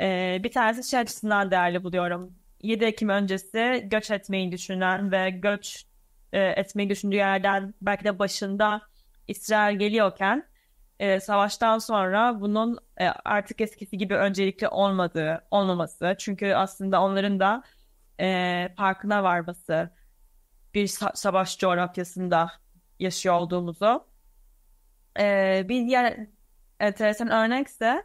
e, bir tanesi şey açısından değerli buluyorum. 7 Ekim öncesi göç etmeyi düşünen ve göç e, etmeyi düşündüğü yerden belki de başında İsrail geliyorken e, savaştan sonra bunun e, artık eskisi gibi öncelikli olmadığı olmaması çünkü aslında onların da e, farkına varması bir sa- savaş coğrafyasında yaşıyor olduğumuzu e, bir diğer enteresan örnekse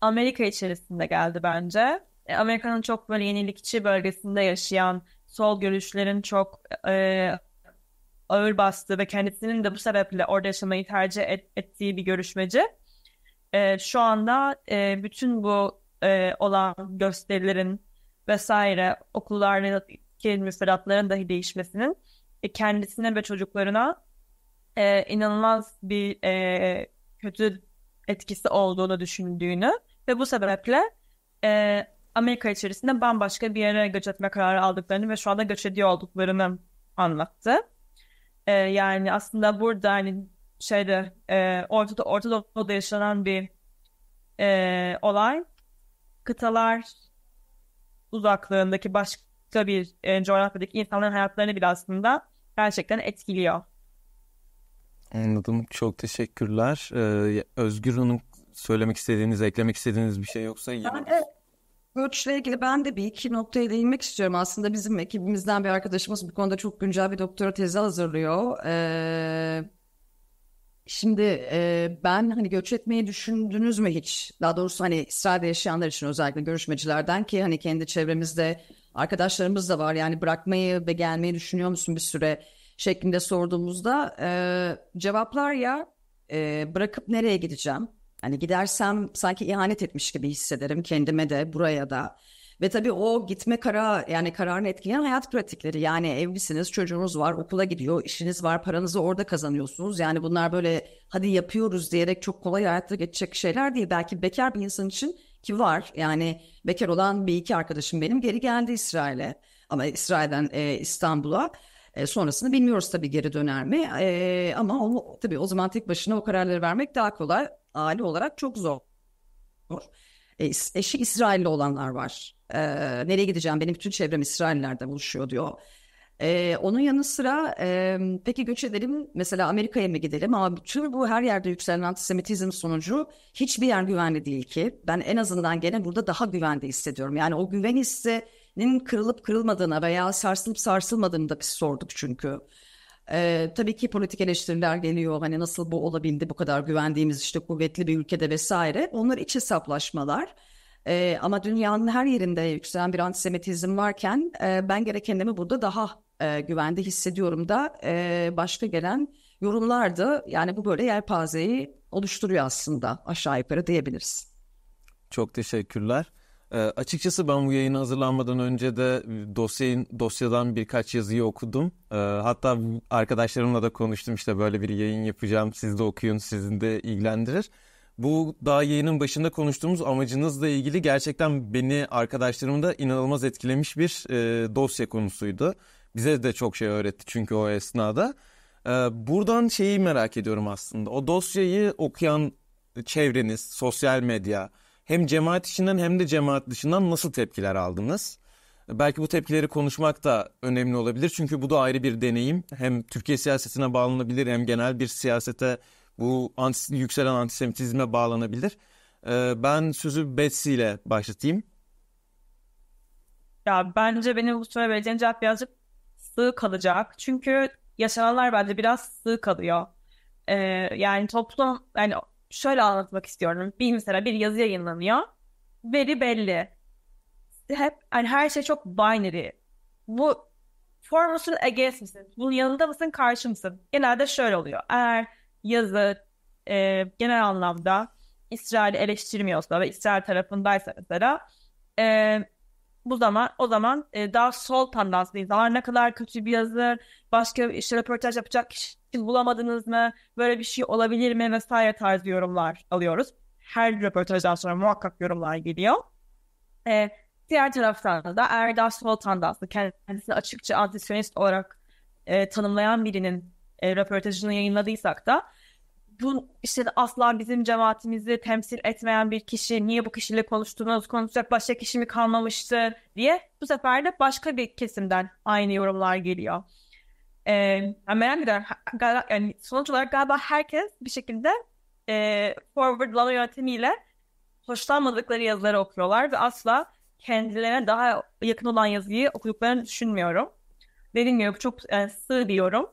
Amerika içerisinde geldi bence. E, Amerika'nın çok böyle yenilikçi bölgesinde yaşayan sol görüşlerin çok e, ağır bastığı ve kendisinin de bu sebeple orada yaşamayı tercih et, ettiği bir görüşmeci. E, şu anda e, bütün bu e, olan gösterilerin vesaire okullardaki müfredatların dahi değişmesinin e, kendisine ve çocuklarına e, inanılmaz bir e, kötü etkisi olduğunu düşündüğünü ve bu sebeple e, Amerika içerisinde bambaşka bir yere göç etme kararı aldıklarını ve şu anda göç ediyor olduklarını anlattı. E, yani aslında burada hani şeyde e, Orta, Orta yaşanan bir e, olay kıtalar uzaklığındaki başka bir e, coğrafyadaki insanların hayatlarını bile aslında gerçekten etkiliyor. Anladım. Çok teşekkürler. Ee, Özgür Hanım söylemek istediğiniz, eklemek istediğiniz bir şey yoksa yine... Ben de Göçle ilgili ben de bir iki noktaya değinmek istiyorum. Aslında bizim ekibimizden bir arkadaşımız bu konuda çok güncel bir doktora tezi hazırlıyor. Ee, şimdi e, ben hani göç etmeyi düşündünüz mü hiç? Daha doğrusu hani İsrail'de yaşayanlar için özellikle görüşmecilerden ki hani kendi çevremizde arkadaşlarımız da var. Yani bırakmayı ve gelmeyi düşünüyor musun bir süre şeklinde sorduğumuzda e, cevaplar ya e, bırakıp nereye gideceğim? Hani gidersem sanki ihanet etmiş gibi hissederim kendime de buraya da. Ve tabii o gitme karar yani kararını etkileyen hayat pratikleri. Yani evlisiniz, çocuğunuz var, okula gidiyor, işiniz var, paranızı orada kazanıyorsunuz. Yani bunlar böyle hadi yapıyoruz diyerek çok kolay hayatta geçecek şeyler değil. Belki bekar bir insan için ki var. Yani bekar olan bir iki arkadaşım benim geri geldi İsrail'e. Ama İsrail'den e, İstanbul'a. E, sonrasını bilmiyoruz tabii geri döner mi. E, ama onu, tabii o zaman tek başına o kararları vermek daha kolay aile olarak çok zor. E, eşi İsrailli olanlar var. E, nereye gideceğim? Benim bütün çevrem İsraillerden oluşuyor diyor. E, onun yanı sıra e, peki göç edelim mesela Amerika'ya mı gidelim ama bütün bu her yerde yükselen antisemitizm sonucu hiçbir yer güvenli değil ki. Ben en azından gene burada daha güvende hissediyorum. Yani o güven hissinin kırılıp kırılmadığına veya sarsılıp sarsılmadığını da biz sorduk çünkü. Ee, tabii ki politik eleştiriler geliyor. Hani nasıl bu olabildi bu kadar güvendiğimiz işte kuvvetli bir ülkede vesaire. Onlar iç hesaplaşmalar. Ee, ama dünyanın her yerinde yükselen bir antisemitizm varken e, ben gerek kendimi burada daha e, güvende hissediyorum da e, başka gelen yorumlardı. Yani bu böyle yelpazeyi oluşturuyor aslında aşağı yukarı diyebiliriz. Çok teşekkürler. E, açıkçası ben bu yayını hazırlanmadan önce de dosyayın, dosyadan birkaç yazıyı okudum. E, hatta arkadaşlarımla da konuştum işte böyle bir yayın yapacağım siz de okuyun sizin de ilgilendirir. Bu daha yayının başında konuştuğumuz amacınızla ilgili gerçekten beni arkadaşlarımı da inanılmaz etkilemiş bir e, dosya konusuydu. Bize de çok şey öğretti çünkü o esnada. E, buradan şeyi merak ediyorum aslında. O dosyayı okuyan çevreniz, sosyal medya hem cemaat içinden hem de cemaat dışından nasıl tepkiler aldınız? Belki bu tepkileri konuşmak da önemli olabilir. Çünkü bu da ayrı bir deneyim. Hem Türkiye siyasetine bağlanabilir hem genel bir siyasete bu anti, yükselen antisemitizme bağlanabilir. Ee, ben sözü Betsy ile başlatayım. Ya bence benim bu soruya vereceğim cevap birazcık sığ kalacak. Çünkü yaşananlar bence biraz sığ kalıyor. Ee, yani toplum yani şöyle anlatmak istiyorum. Bir mesela bir yazı yayınlanıyor. Veri belli. Hep yani her şey çok binary. Bu for musun against misin? Bunun yanında mısın karşı mısın? Genelde şöyle oluyor. Eğer yazı e, genel anlamda İsrail'i eleştirmiyorsa ve İsrail tarafındaysa mesela e, bu zaman o zaman e, daha sol tandanslı insanlar ne kadar kötü bir yazı, başka işte röportaj yapacak kişi bulamadınız mı, böyle bir şey olabilir mi vesaire tarzı yorumlar alıyoruz. Her röportajdan sonra muhakkak yorumlar geliyor. E, diğer taraftan da eğer daha sol tandanslı, kendisini açıkça antisyonist olarak e, tanımlayan birinin e, röportajını yayınladıysak da bu işte asla bizim cemaatimizi temsil etmeyen bir kişi niye bu kişiyle konuştuğunuz konuşacak başka kişi mi kalmamıştı diye bu sefer de başka bir kesimden aynı yorumlar geliyor. Ee, merak ediyorum yani sonuç olarak galiba herkes bir şekilde e, forwardlama yöntemiyle hoşlanmadıkları yazıları okuyorlar ve asla kendilerine daha yakın olan yazıyı okuduklarını düşünmüyorum. Dediğim gibi çok yani, sığ bir yorum.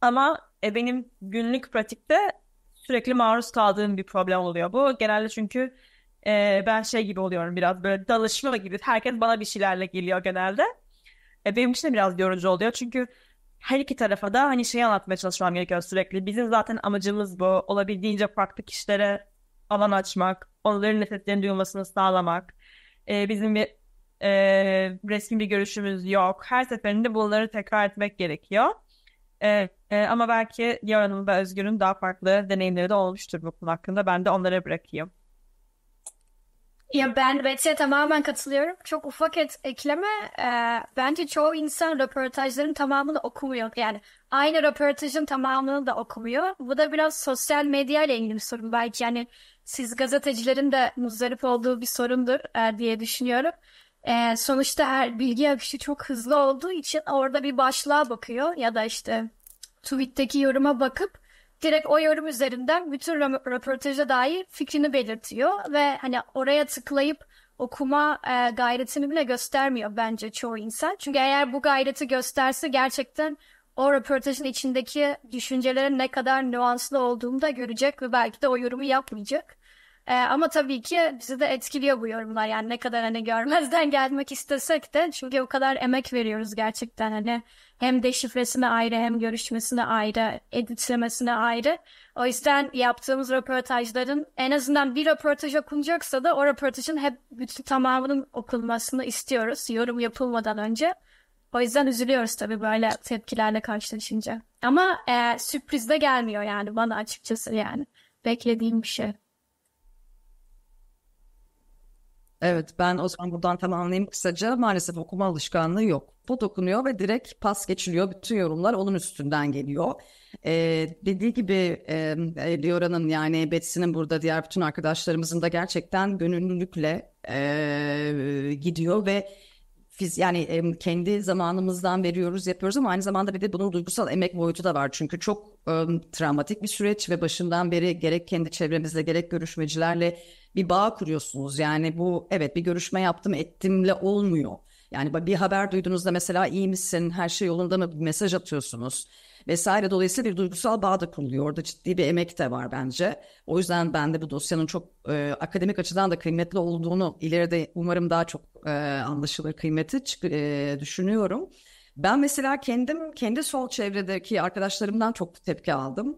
Ama e, benim günlük pratikte sürekli maruz kaldığım bir problem oluyor bu. Genelde çünkü e, ben şey gibi oluyorum biraz böyle dalışma gibi. Herkes bana bir şeylerle geliyor genelde. E, benim için de biraz yorucu oluyor. Çünkü her iki tarafa da hani şey anlatmaya çalışmam gerekiyor sürekli. Bizim zaten amacımız bu. Olabildiğince farklı kişilere alan açmak, onların nefretlerini duyulmasını sağlamak. E, bizim bir e, resmi bir görüşümüz yok. Her seferinde bunları tekrar etmek gerekiyor. E, e, ama belki Diyor Hanım ve Özgür'ün daha farklı deneyimleri de olmuştur bu konu hakkında. Ben de onlara bırakayım. Ya ben Betsy'e tamamen katılıyorum. Çok ufak et, ekleme. E, bence çoğu insan röportajların tamamını okumuyor. Yani aynı röportajın tamamını da okumuyor. Bu da biraz sosyal medya ile ilgili bir sorun. Belki yani siz gazetecilerin de muzdarip olduğu bir sorundur e, diye düşünüyorum. E, sonuçta her bilgi akışı çok hızlı olduğu için orada bir başlığa bakıyor ya da işte tweet'teki yoruma bakıp direkt o yorum üzerinden bütün röportaja dair fikrini belirtiyor ve hani oraya tıklayıp okuma e, gayretini bile göstermiyor bence çoğu insan. Çünkü eğer bu gayreti gösterse gerçekten o röportajın içindeki düşüncelerin ne kadar nüanslı olduğunu da görecek ve belki de o yorumu yapmayacak. Ee, ama tabii ki bizi de etkiliyor bu yorumlar. Yani ne kadar hani görmezden gelmek istesek de çünkü o kadar emek veriyoruz gerçekten hani hem deşifresine ayrı hem görüşmesine ayrı, editlemesine ayrı. O yüzden yaptığımız röportajların en azından bir röportaj okunacaksa da o röportajın hep bütün tamamının okunmasını istiyoruz yorum yapılmadan önce. O yüzden üzülüyoruz tabii böyle tepkilerle karşılaşınca. Ama e, sürpriz de gelmiyor yani bana açıkçası yani. Beklediğim bir şey. Evet ben o zaman buradan tamamlayayım kısaca. Maalesef okuma alışkanlığı yok. Pot okunuyor ve direkt pas geçiliyor. Bütün yorumlar onun üstünden geliyor. Ee, dediği gibi e, Liora'nın yani Betsy'nin burada diğer bütün arkadaşlarımızın da gerçekten gönüllülükle e, gidiyor ve biz yani kendi zamanımızdan veriyoruz yapıyoruz ama aynı zamanda bir de bunun duygusal emek boyutu da var. Çünkü çok e, travmatik bir süreç ve başından beri gerek kendi çevremizle gerek görüşmecilerle bir bağ kuruyorsunuz. Yani bu evet bir görüşme yaptım ettimle olmuyor. Yani bir haber duyduğunuzda mesela iyi misin, her şey yolunda mı bir mesaj atıyorsunuz vesaire. Dolayısıyla bir duygusal bağ da kuruluyor. Orada ciddi bir emek de var bence. O yüzden ben de bu dosyanın çok e, akademik açıdan da kıymetli olduğunu ileride umarım daha çok e, anlaşılır kıymeti e, düşünüyorum. Ben mesela kendim kendi sol çevredeki arkadaşlarımdan çok tepki aldım.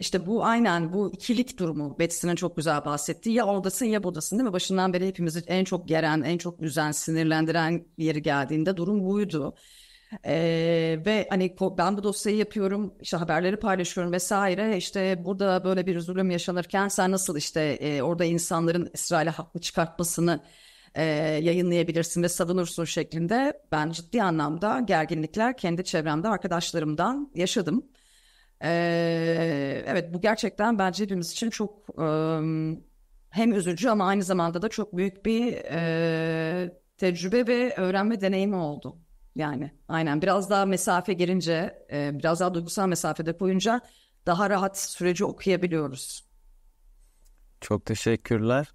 İşte bu aynen bu ikilik durumu Betsy'nin çok güzel bahsettiği ya oradasın ya buradasın değil mi? Başından beri hepimizi en çok geren, en çok üzen, sinirlendiren yeri geldiğinde durum buydu. Ee, ve hani ben bu dosyayı yapıyorum, işte haberleri paylaşıyorum vesaire. İşte burada böyle bir zulüm yaşanırken sen nasıl işte e, orada insanların İsrail'e haklı çıkartmasını e, yayınlayabilirsin ve savunursun şeklinde ben ciddi anlamda gerginlikler kendi çevremde arkadaşlarımdan yaşadım. Evet bu gerçekten bence hepimiz için çok e, hem üzücü ama aynı zamanda da çok büyük bir e, tecrübe ve öğrenme deneyimi oldu. Yani aynen biraz daha mesafe girince, e, biraz daha duygusal mesafede koyunca daha rahat süreci okuyabiliyoruz. Çok teşekkürler.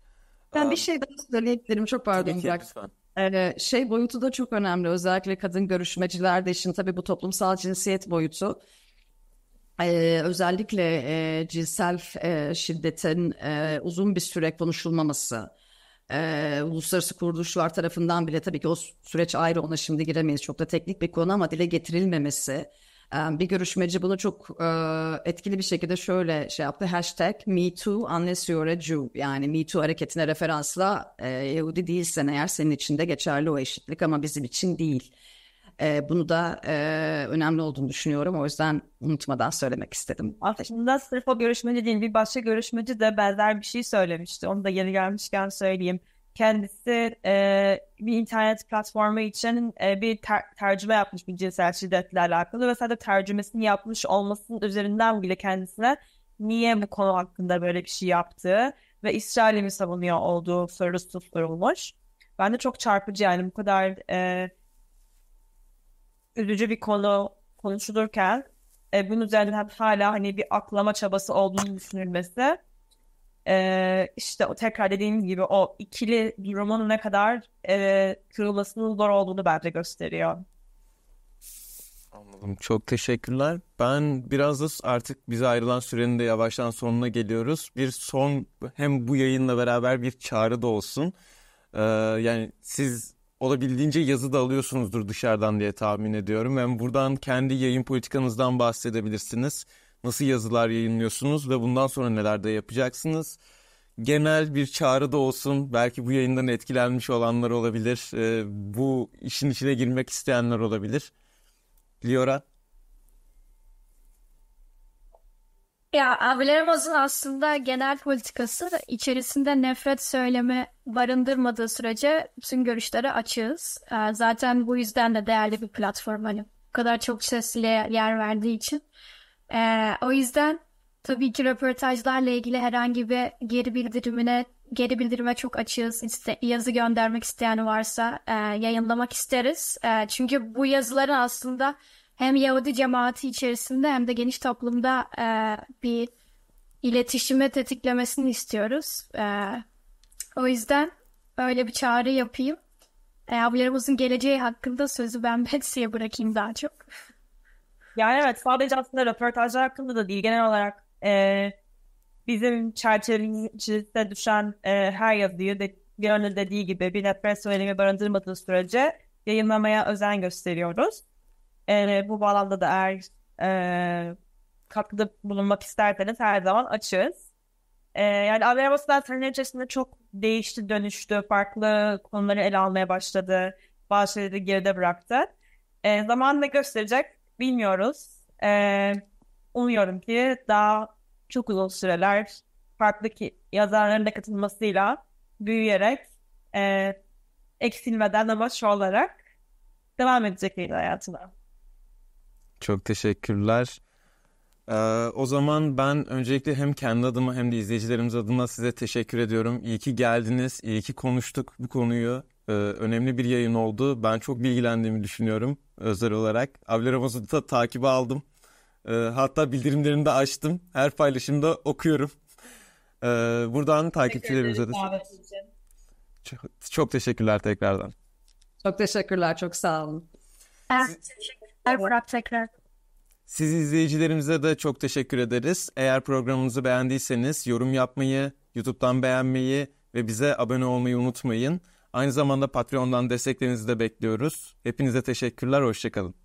Ben bir şey daha söyleyebilirim. Çok pardon. Lütfen. Ee, şey boyutu da çok önemli. Özellikle kadın görüşmecilerde işin tabii bu toplumsal cinsiyet boyutu. Ee, özellikle e, cinsel e, şiddetin e, uzun bir süre konuşulmaması. E, uluslararası kuruluşlar tarafından bile tabii ki o süreç ayrı ona şimdi giremeyiz. Çok da teknik bir konu ama dile getirilmemesi bir görüşmeci bunu çok etkili bir şekilde şöyle şey yaptı. Hashtag MeToo unless you're a Jew. Yani MeToo hareketine referansla Yahudi değilsen eğer senin için de geçerli o eşitlik ama bizim için değil. Bunu da önemli olduğunu düşünüyorum. O yüzden unutmadan söylemek istedim. Aslında sırf o görüşmeci değil bir başka görüşmeci de benzer bir şey söylemişti. Onu da yeni gelmişken söyleyeyim kendisi e, bir internet platformu için e, bir ter- tercüme yapmış bir cinsel şiddetle alakalı ve sadece tercümesini yapmış olmasının üzerinden bile kendisine niye bu konu hakkında böyle bir şey yaptığı ve İsrail'i mi savunuyor olduğu sorusu sorulmuş. Ben de çok çarpıcı yani bu kadar e, üzücü bir konu konuşulurken e, bunun üzerinden hala hani bir aklama çabası olduğunu düşünülmesi e, işte tekrar dediğim gibi o ikili durumun ne kadar e, kırılmasının zor olduğunu bence gösteriyor. Anladım. Çok teşekkürler. Ben biraz da artık bize ayrılan sürenin de yavaştan sonuna geliyoruz. Bir son hem bu yayınla beraber bir çağrı da olsun. Ee, yani siz olabildiğince yazı da alıyorsunuzdur dışarıdan diye tahmin ediyorum. Hem buradan kendi yayın politikanızdan bahsedebilirsiniz nasıl yazılar yayınlıyorsunuz ve bundan sonra neler de yapacaksınız? Genel bir çağrı da olsun. Belki bu yayından etkilenmiş olanlar olabilir. E, bu işin içine girmek isteyenler olabilir. Liora? Ya Ableramoz'un aslında genel politikası içerisinde nefret söylemi barındırmadığı sürece bütün görüşlere açığız. Ee, zaten bu yüzden de değerli bir platform hani bu kadar çok sesle yer verdiği için. Ee, o yüzden tabii ki röportajlarla ilgili herhangi bir geri bildirimine geri bildirime çok açığız. İşte yazı göndermek isteyen varsa e, yayınlamak isteriz. E, çünkü bu yazıların aslında hem Yahudi cemaati içerisinde hem de geniş toplumda e, bir iletişime tetiklemesini istiyoruz. E, o yüzden öyle bir çağrı yapayım. E, abilerimizin geleceği hakkında sözü ben Betsy'ye bırakayım daha çok. Yani evet sadece aslında röportajlar hakkında da değil genel olarak e, bizim çerçevemizde düşen e, her yazıyı de, Gönül dediği gibi bir nefret söylemi barındırmadığı sürece yayınlamaya özen gösteriyoruz. E, bu bağlamda da eğer e, katkıda bulunmak isterseniz her zaman açığız. E, yani Averamos'tan sene içerisinde çok değişti, dönüştü, farklı konuları ele almaya başladı, bazı şeyleri geride bıraktı. E, zaman ne gösterecek bilmiyoruz. Ee, umuyorum ki daha çok uzun süreler farklı ki yazarların da katılmasıyla büyüyerek e, eksilmeden ama şu olarak devam edecek hayatına. Çok teşekkürler. Ee, o zaman ben öncelikle hem kendi adıma hem de izleyicilerimiz adına size teşekkür ediyorum. İyi ki geldiniz, iyi ki konuştuk bu konuyu. Ee, önemli bir yayın oldu. Ben çok bilgilendiğimi düşünüyorum özel olarak. Ableramoz'u da takibe aldım. Ee, hatta bildirimlerini de açtım. Her paylaşımda okuyorum. Ee, buradan takipçilerimize de çok, çok teşekkürler tekrardan. Çok teşekkürler, çok sağ olun. Evet, teşekkürler Burak tekrar. Siz izleyicilerimize de çok teşekkür ederiz. Eğer programımızı beğendiyseniz yorum yapmayı, YouTube'dan beğenmeyi ve bize abone olmayı unutmayın. Aynı zamanda Patreon'dan desteklerinizi de bekliyoruz. Hepinize teşekkürler, hoşçakalın.